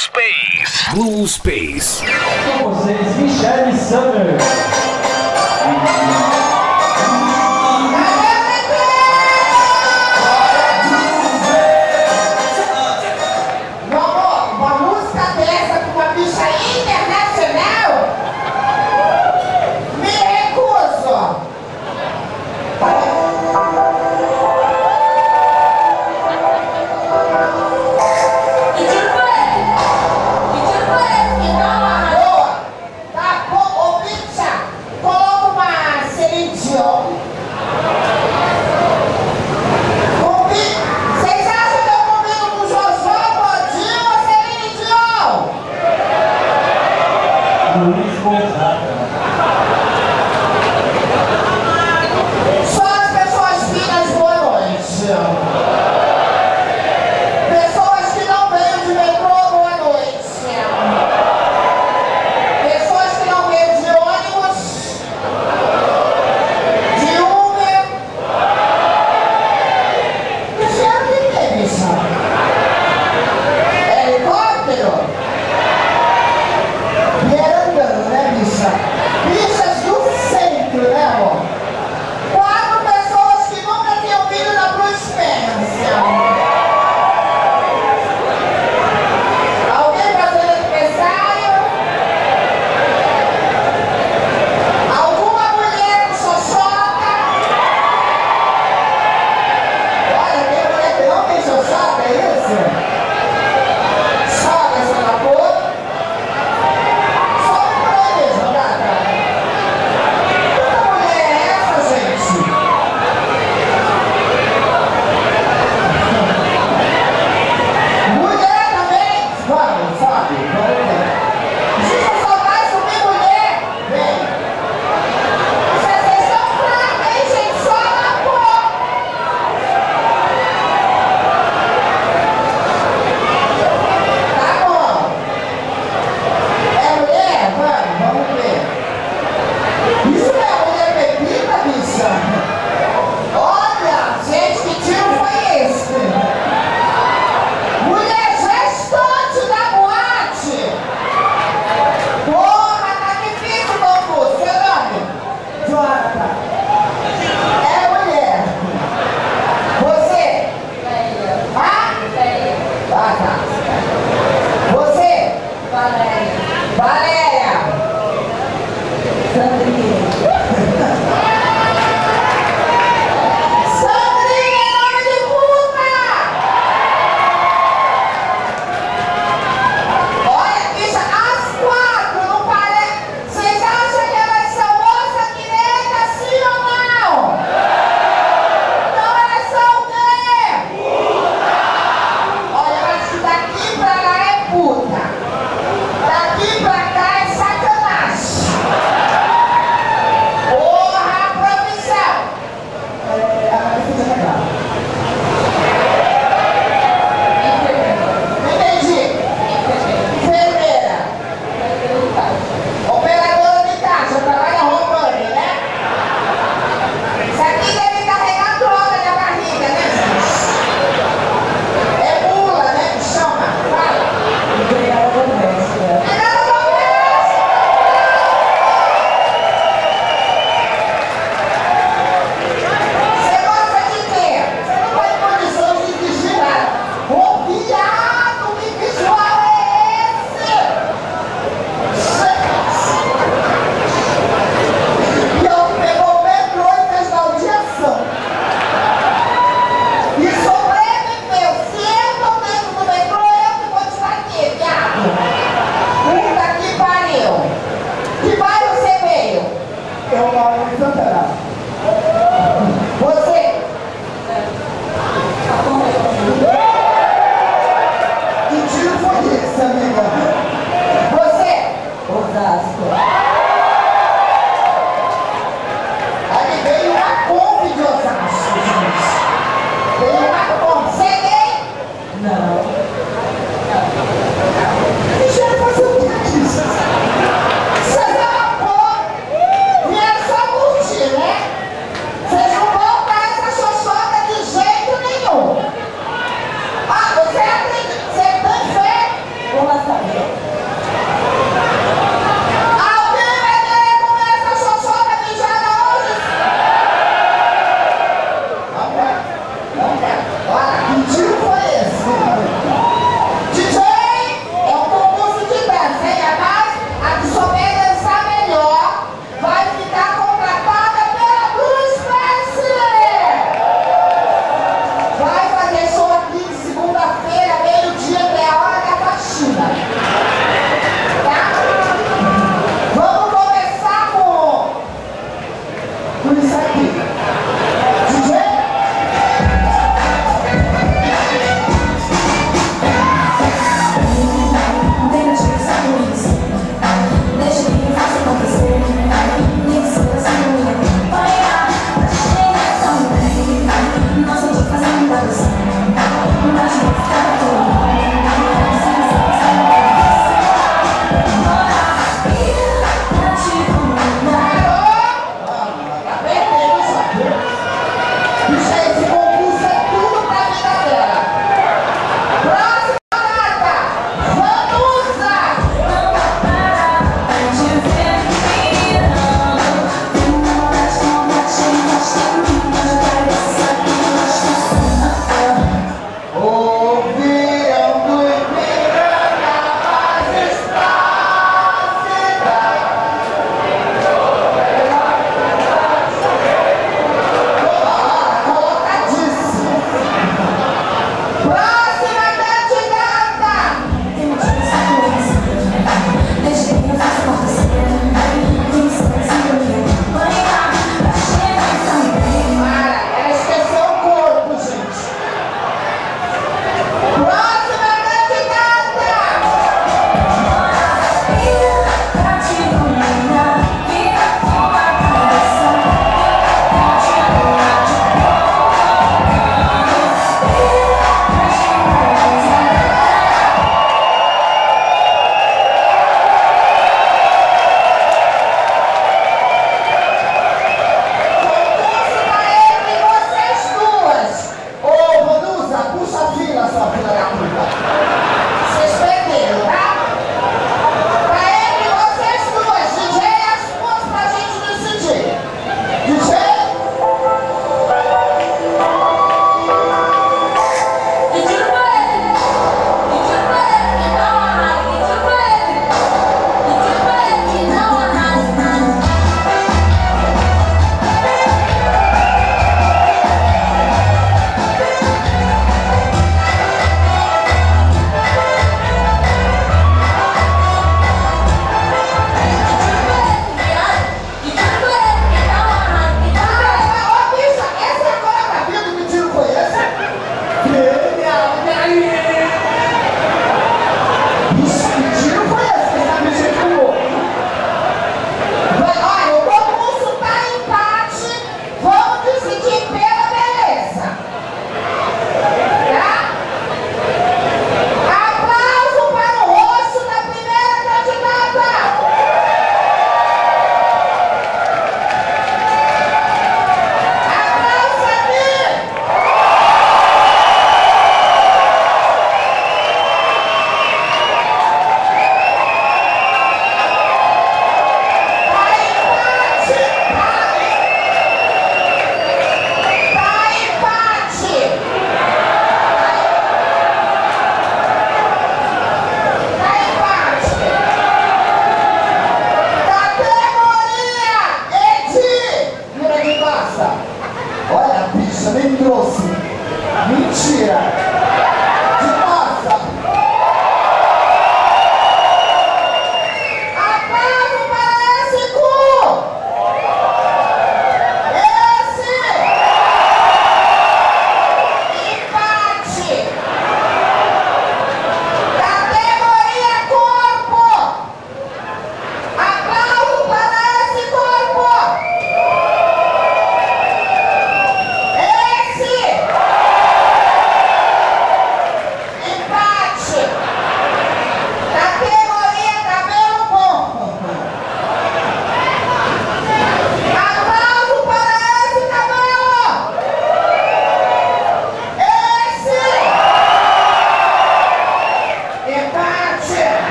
Space. Blue Space. Com vocês, Michelle Summer. Luiz Gonzaga. sabe. 不能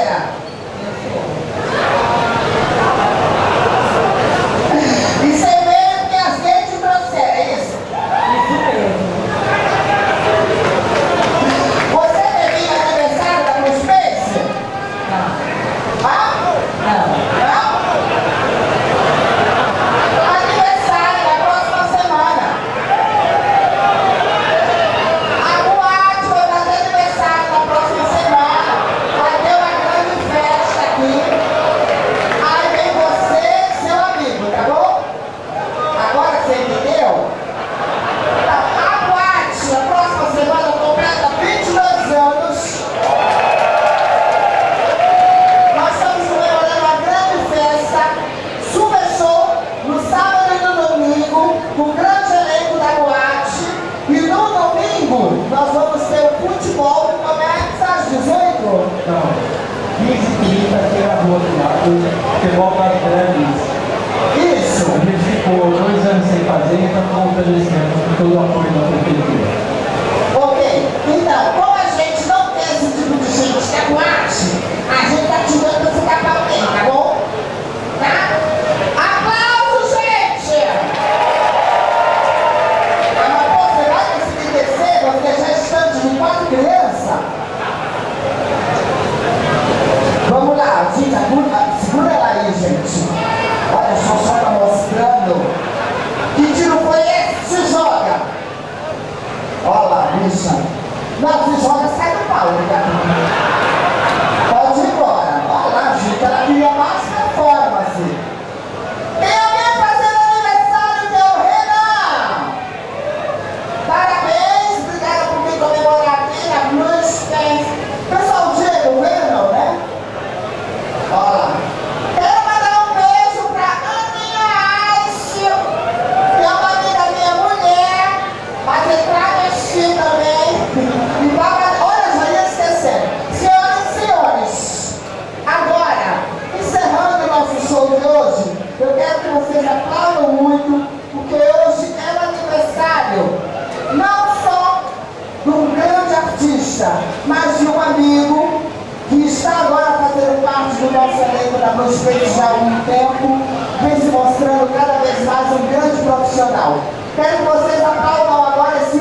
Yeah. open this to a lot more desperdiçar um tempo, vem se mostrando cada vez mais um grande profissional. Quero que vocês aplaudam agora esse